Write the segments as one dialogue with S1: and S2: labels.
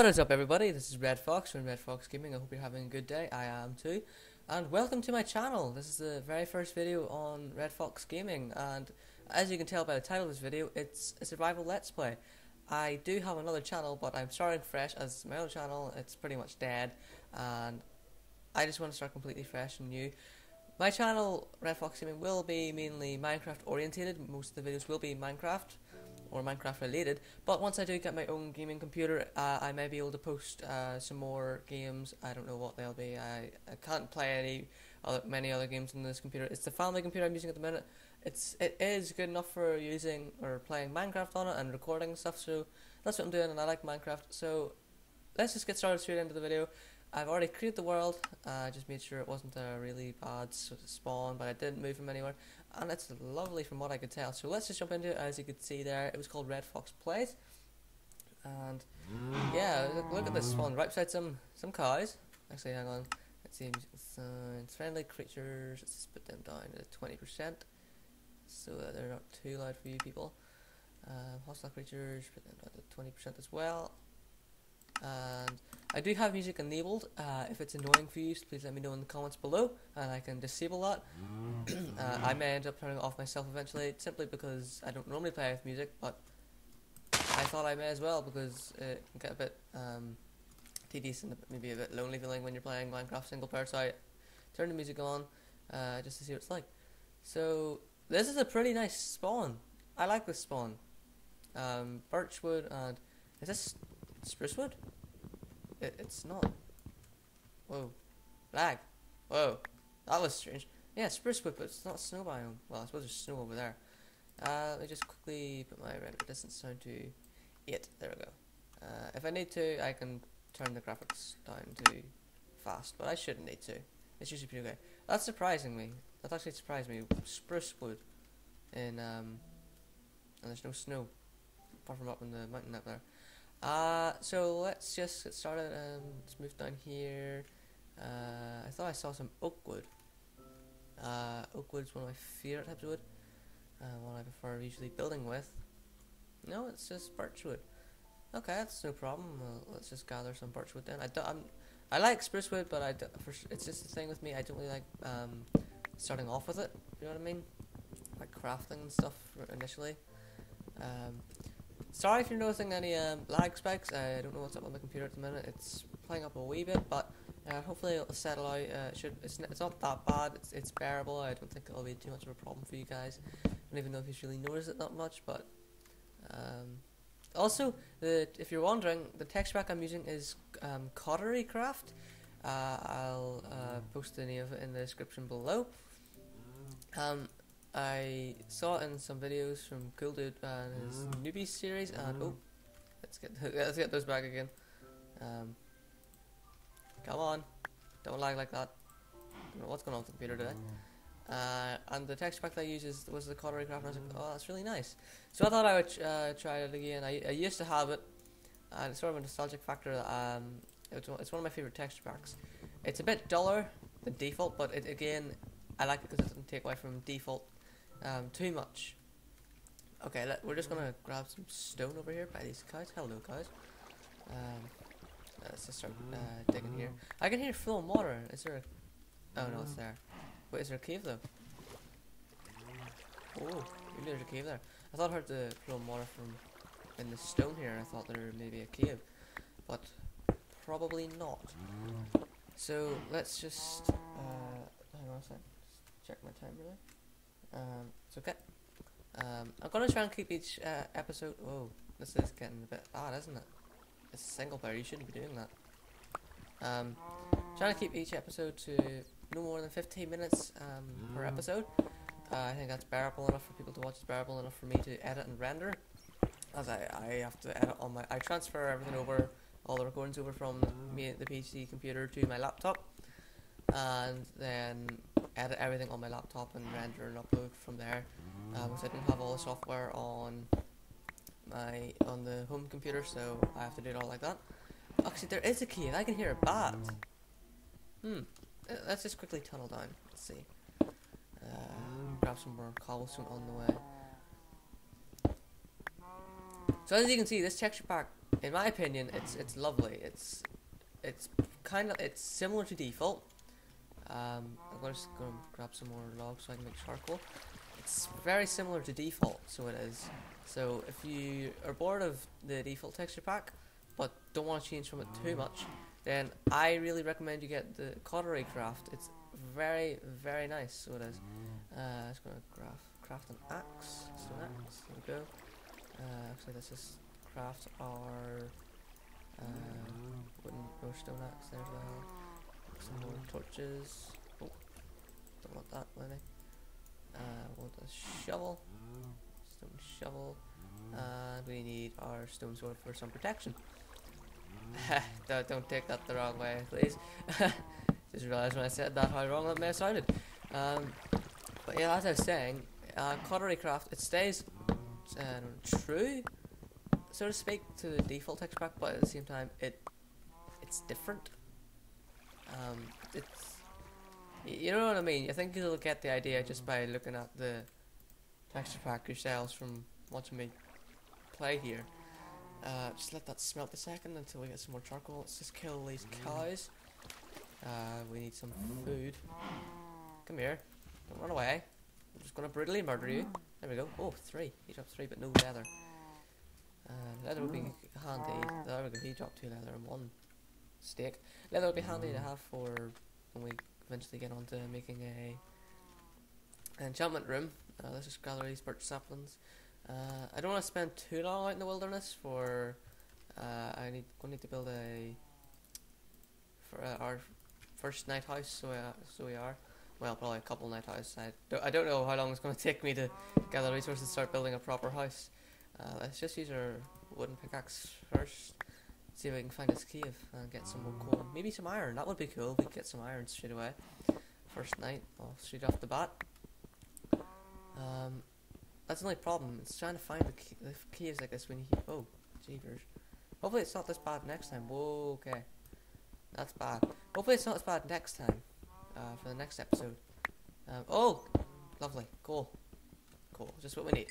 S1: What is up, everybody? This is Red Fox from Red Fox Gaming. I hope you're having a good day. I am too. And welcome to my channel. This is the very first video on Red Fox Gaming. And as you can tell by the title of this video, it's a survival let's play. I do have another channel, but I'm starting fresh as my other channel. It's pretty much dead. And I just want to start completely fresh and new. My channel, Red Fox Gaming, will be mainly Minecraft orientated. Most of the videos will be Minecraft or Minecraft related. But once I do get my own gaming computer, uh, I may be able to post uh, some more games. I don't know what they'll be. I, I can't play any other, many other games on this computer. It's the family computer I'm using at the minute. It's it is good enough for using or playing Minecraft on it and recording stuff. So that's what I'm doing, and I like Minecraft. So let's just get started straight into the video. I've already created the world. I uh, just made sure it wasn't a really bad spawn, but I didn't move from anywhere and it's lovely from what I could tell. So let's just jump into it. As you could see there, it was called Red Fox Plays, and yeah, look, look at this one right beside some some cows. Actually, hang on. Let's see. It's friendly creatures. Let's put them down to twenty percent, so that they're not too loud for you people. Uh, hostile creatures. Put them down to twenty percent as well. And I do have music enabled. Uh, if it's annoying for you, please let me know in the comments below, and I can disable that. uh, I may end up turning it off myself eventually, simply because I don't normally play with music, but I thought I may as well because it can get a bit um, tedious and maybe a bit lonely feeling when you're playing Minecraft single player. So I turned the music on uh, just to see what it's like. So this is a pretty nice spawn. I like this spawn. Um, birchwood and is this sprucewood? It, it's not. Whoa. Lag. Whoa. That was strange. Yeah, spruce wood, but it's not snow biome. Well, I suppose there's snow over there. Uh, let me just quickly put my render distance down to 8. There we go. Uh, if I need to, I can turn the graphics down to fast, but I shouldn't need to. It's usually pretty okay. That's surprising me. That actually surprised me. Spruce wood. In, um, and there's no snow. Apart from up in the mountain up there. Uh, so let's just get started and let's move down here. Uh, I thought I saw some oak wood. Uh, oak wood is one of my favorite types of wood. Uh, one I prefer usually building with. No, it's just birch wood. Okay, that's no problem. Well, let's just gather some birch wood then. I don't, I'm, I like spruce wood, but I do, for, it's just the thing with me. I don't really like um, starting off with it. You know what I mean? Like crafting and stuff initially. Um, Sorry if you're noticing any um, lag spikes. I don't know what's up on the computer at the minute. It's playing up a wee bit, but uh, hopefully it'll settle out. Uh, it should it's, it's not that bad. It's, it's bearable. I don't think it'll be too much of a problem for you guys. I don't even know if you really notice it that much, but um, also the if you're wondering, the text pack I'm using is um, Coterie Craft. Uh, I'll uh, post the name of it in the description below. Um, I saw it in some videos from Cool Dude and his mm. newbie series, and oh, let's get let's get those back again. Um, come on, don't lag like that. what's going on with the computer today? Uh, and the texture pack that I used is, was the Coterie Craft, and I was like, oh, that's really nice. So I thought I would uh, try it again. I, I used to have it, and it's sort of a nostalgic factor. Um, it's, it's one of my favorite texture packs. It's a bit duller than default, but it, again, I like it because it doesn't take away from default um, too much. Okay, let, we're just gonna grab some stone over here by these guys. Hello, guys. Um, let's just start uh, digging here. I can hear flowing water. Is there a... Oh, no, it's there. Wait, is there a cave, though? Oh, maybe there's a cave there. I thought I heard the flowing water from in the stone here. I thought there may be a cave. But probably not. So, let's just... Uh, hang on a sec. check my time, really. Um, it's okay. Um, I'm gonna try and keep each uh, episode. Oh, this is getting a bit bad, isn't it? It's a single player. You shouldn't be doing that. Um, trying to keep each episode to no more than 15 minutes um, per episode. Uh, I think that's bearable enough for people to watch. It's bearable enough for me to edit and render. As I, I have to edit on my, I transfer everything over, all the recordings over from me the PC computer to my laptop, and then edit everything on my laptop and render and upload from there. Um, because I don't have all the software on my on the home computer, so I have to do it all like that. Actually, there is a key. and I can hear a bat. Hmm. Uh, let's just quickly tunnel down. Let's see. Uh, grab some more cobblestone on the way. So as you can see, this texture pack in my opinion, it's it's lovely. It's it's kind of it's similar to default. Um, I'm gonna just go grab some more logs so I can make charcoal. It's very similar to default, so it is. So if you are bored of the default texture pack, but don't want to change from it too much, then I really recommend you get the Coterie Craft. It's very, very nice, so it is. Uh, I'm just gonna craft, craft an axe, stone axe, there we go. Uh, actually let's just craft our uh, wooden or stone axe there as well. Some more torches. Oh, don't want that, really. Uh, want a shovel, stone shovel, and we need our stone sword for some protection. don't, don't take that the wrong way, please. Just realised when I said that how wrong that may have sounded. Um, but yeah, as I was saying, uh, Coterie Craft, it stays uh, true, so to speak, to the default texture pack, but at the same time, it it's different. Um, it's you know what I mean. I think you'll get the idea just by looking at the texture pack yourselves from watching me play here. Uh, just let that smelt a second until we get some more charcoal. Let's just kill these cows. Uh, we need some food. Come here. Don't run away. I'm just gonna brutally murder you. There we go. Oh, three. He dropped three, but no leather. Uh, leather would be handy. There we go. He dropped two leather and one steak. Leather would be handy to have for when we eventually get on to making a enchantment room. Uh, let's just gather these birch saplings. Uh, I don't want to spend too long out in the wilderness for. Uh, I need going need to build a for uh, our first night house. So we are, so we are. Well, probably a couple night houses. I don't, I don't know how long it's going to take me to gather resources and start building a proper house. Uh, let's just use our wooden pickaxe first. See if we can find this cave and get some more coal. Maybe some iron. That would be cool. We get some iron straight away. First night, well, straight off the bat. Um, that's the only problem. It's trying to find the, key, the caves like this when you. Oh, jeepers. Hopefully it's not this bad next time. Whoa, okay. That's bad. Hopefully it's not as bad next time. Uh, for the next episode. Um, oh, lovely. Cool. Cool. Just what we need.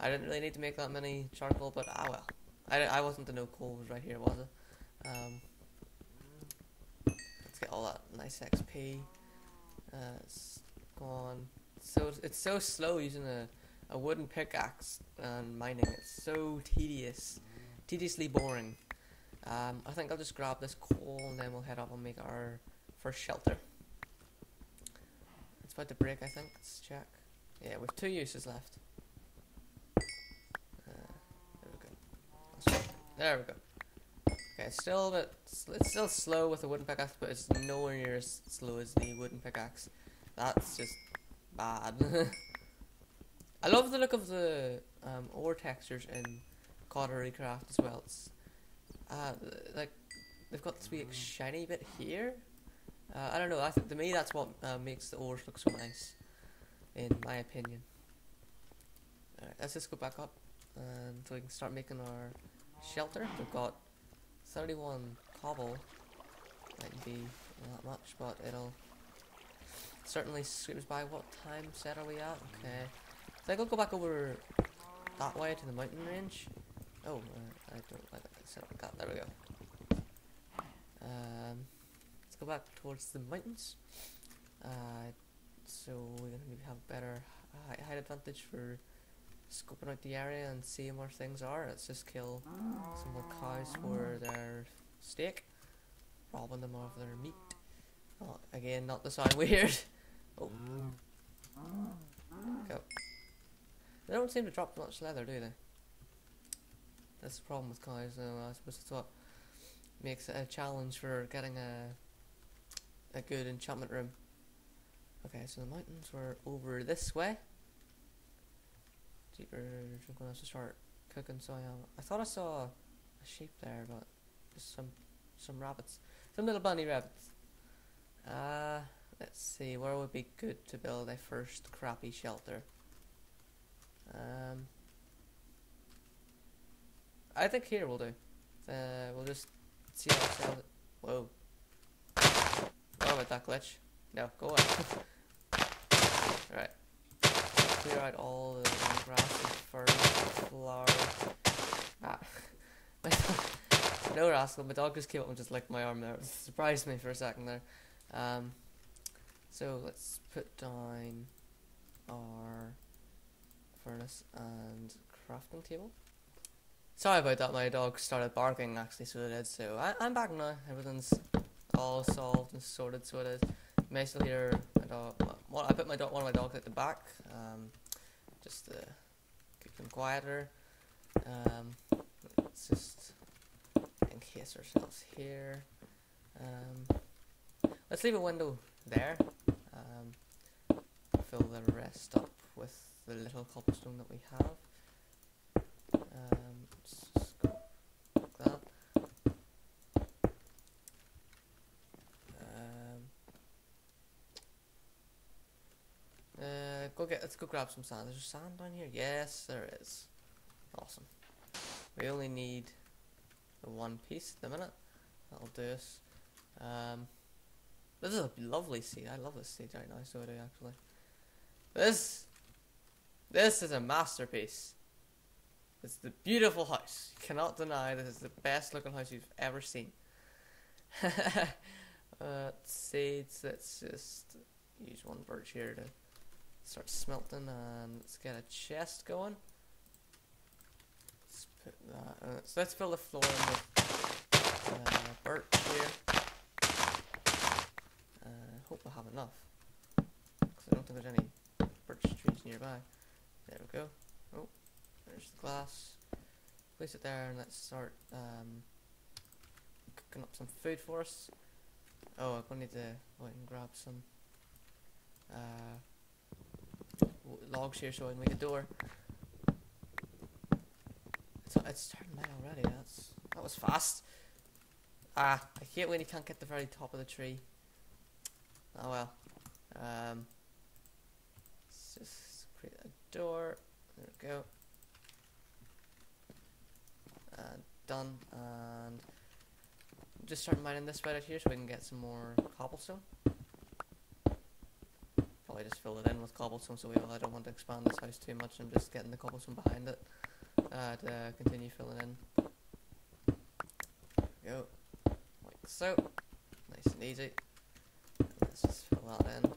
S1: I didn't really need to make that many charcoal, but ah well. I, I wasn't to know coal was right here, was it? Um, let's get all that nice XP. Uh, it's. So it's so slow using a, a wooden pickaxe and mining. It's so tedious, tediously boring. Um, I think I'll just grab this coal and then we'll head up and make our first shelter. It's about to break, I think. Let's check. Yeah, we've two uses left. There we go. Okay, still a bit, it's still slow with the wooden pickaxe, but it's nowhere near as slow as the wooden pickaxe. That's just bad. I love the look of the um, ore textures in Coterie Craft as well. It's uh, like they've got this wee shiny bit here. Uh, I don't know. I think to me that's what uh, makes the ores look so nice, in my opinion. Alright, let's just go back up, and so we can start making our shelter. We've got 31 cobble. Mightn't be that much, but it'll certainly screams by what time set are we at? Okay. I think I'll go back over that way to the mountain range. Oh, uh, I don't like that set up like that. There we go. Um, let's go back towards the mountains. Uh, so we're gonna maybe have better height advantage for scoping out the area and seeing where things are. Let's just kill some more cows oh. for their steak, robbing them of their meat. Oh, again, not to sound weird. Oh. Go. They don't seem to drop much leather, do they? That's the problem with cows, though. I suppose it's what makes it a challenge for getting a a good enchantment room. Okay, so the mountains were over this way gonna have to start cooking soy. I thought I saw a sheep there, but just some some rabbits, some little bunny rabbits. Uh, let's see where would be good to build a first crappy shelter. Um, I think here we'll do. Uh, we'll just see sells. Whoa. What about that glitch? No, go away. right clear out all the grass and ferns, flowers. Ah, no rascal, my dog just came up and just licked my arm there. It surprised me for a second there. Um, so let's put down our furnace and crafting table. Sorry about that, my dog started barking actually, so it did. So I, I'm back now. Everything's all solved and sorted, so it is. You may still hear dog. I put my dog, one of my dogs at the back, um, just to keep them quieter. Um, let's just encase ourselves here. Um, let's leave a window there. Um, fill the rest up with the little cobblestone that we have. go get. Let's go grab some sand. There's sand down here. Yes, there is. Awesome. We only need the one piece at the minute. That'll do us. Um, this is a lovely seed. I love this seed right now. So do I actually. This, this is a masterpiece. It's the beautiful house. You cannot deny this is the best looking house you've ever seen. uh, seeds. Let's just use one birch here to start smelting and let's get a chest going. Let's put that. Uh, so let's fill the floor with uh, birch here. Uh, hope we have enough. Because I don't think there's any birch trees nearby. There we go. Oh, there's the glass. Place it there and let's start um, cooking up some food for us. Oh, I'm to need to go and grab some uh, logs here can make a door. It's, it's starting night already. That's that was fast. Ah, I hate when you can't get the very top of the tree. Oh well. Um, let's just create a door. There we go. And done. And just start mining this right out here so we can get some more cobblestone probably just fill it in with cobblestone so we, I don't want to expand this house too much. I'm just getting the cobblestone behind it uh, to continue filling in. go. Like so. Nice and easy. Let's just fill that in.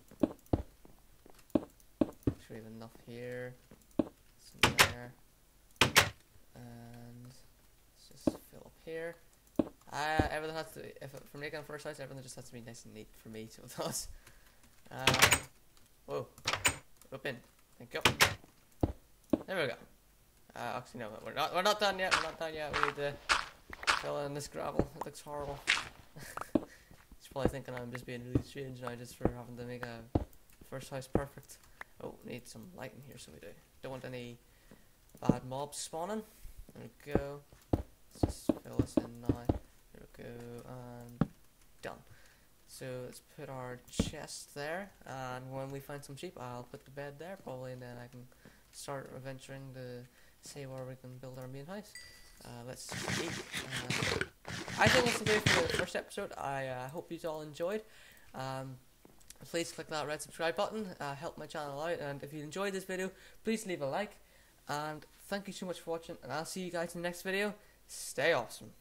S1: Make Sure we have enough here. Some there. And let's just fill up here. Uh, everything has to, if for making a first house, everything just has to be nice and neat for me, so it. Um, Whoa. Open. Thank you. There we go. Uh, actually, no, we're not. We're not done yet. We're not done yet. We need to fill in this gravel. It looks horrible. He's probably thinking I'm just being really strange now, just for having to make a first house perfect. Oh, need some light in here, so we do. Don't want any bad mobs spawning. There we go. Let's just fill this in now. There we go, and. So let's put our chest there, and when we find some sheep, I'll put the bed there probably, and then I can start adventuring to see where we can build our main house. Uh, let's eat. Uh, I think that's the way for the first episode. I uh, hope you all enjoyed. Um, please click that red subscribe button, uh, help my channel out, and if you enjoyed this video, please leave a like. And thank you so much for watching, and I'll see you guys in the next video. Stay awesome.